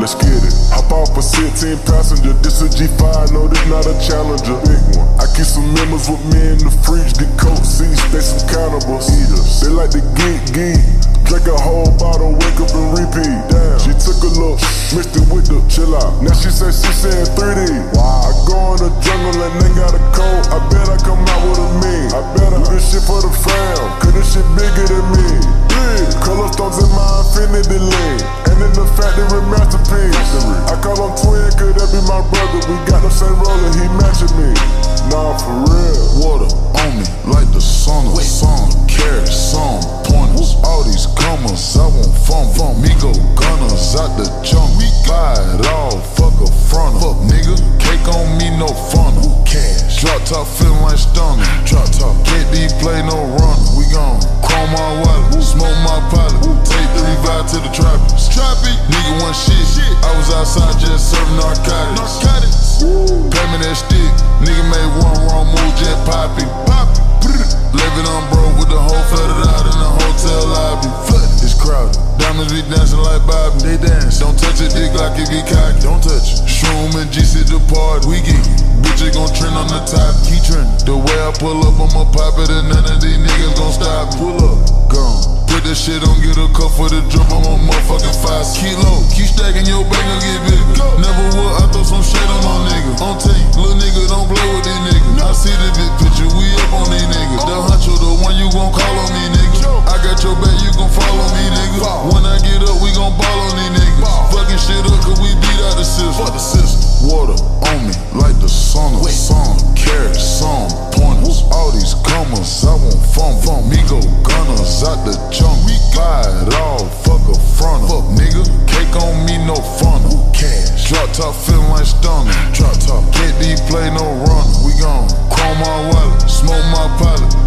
Let's get it. Hop off a 16 passenger. This a G5, no, this not a challenger. Big one. I keep some members with me in the fridge. Drink a whole bottle, wake up and repeat. Damn. She took a look, mixed it with the chill out. Now she say she saying 3D. Wow. I go stunner. Drop top, can't be play no runner. We gon' chrome my wallet, smoke my pilot. Take three vibe to the trappers. Trappy, nigga one shit. I was outside just serving narcotics. Narcotics. Pay me that stick. Nigga made one wrong move, just poppy. Poppy. Living on broke with the whole flooded out in the hotel lobby. Flooded. It's crowded. Diamonds be dancing like Bobby. They dance. Don't touch it, dick like it get cocky. Don't touch it. Shroom and G sit the part. We get Bitches gon' trend on the top. Keep trending. The way I pull up, I'ma pop it and none of these niggas gon' stop. Pull up. Gone. Put that shit on, get a cup for the drip. I'm a motherfucking five kilo. Keep stacking your bank, gon' get bigger. Never would, I throw some shit on my nigga. On tape, little nigga, don't play with these niggas. I see the big picture, top feeling like stunner. Drop top, can't play no runner. We gon' chrome my wallet, smoke my pilot.